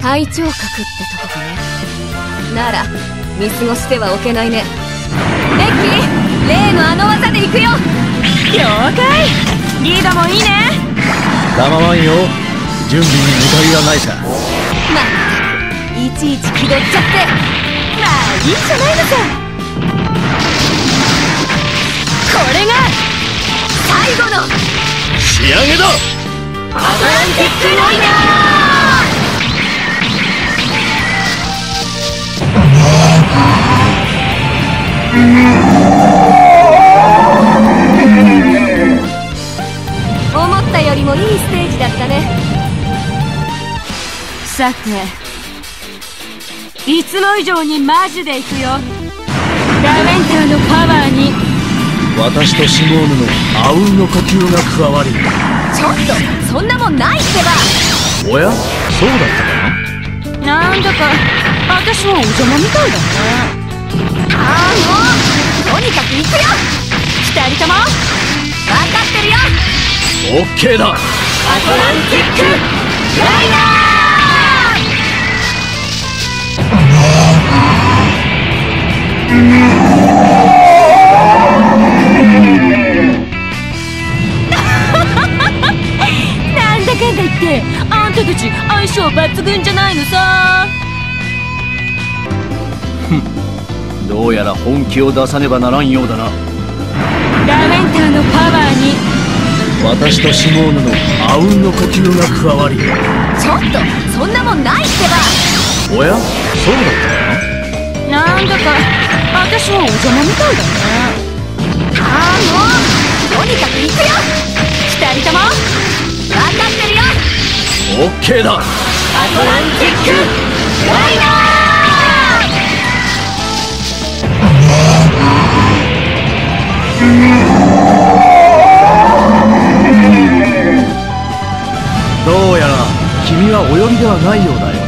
体調角ってとこかね。なら見過ごしてはおけないね。ベッキー例のあの技で行くよ。了解。リードもいいね。構わんよ準備に抜かりはないさまったくいちいち気取っちゃって。まあいいじゃないのさ。これが最後の。仕上げだ。アトランティックライナ思ったよりもいいステージだったね。さていつも以上にマジでいくよ。ラベンターのパワーに。私とシモーヌのあうんの呼吸が加わり。ちょっとそんなもんないってば。おや？そうだったかなんだか私のお邪魔みたいだねなオッケーだ。アトランティック!ライナ なんだかんだ言ってあんたたち相性抜群じゃないのさ。どうやら本気を出さねばならんようだな。ラベンターのパワーに私とシモーヌのあうんの呼吸が加わりーちょっとそんなもんないってば。おや？そうだったかなんだか私のお邪魔みたいだね。ああもうとにかく行くよ。二人とも。分かってるよ。オッケーだ。アトランティックライナどうや君はお呼びではないようだよ。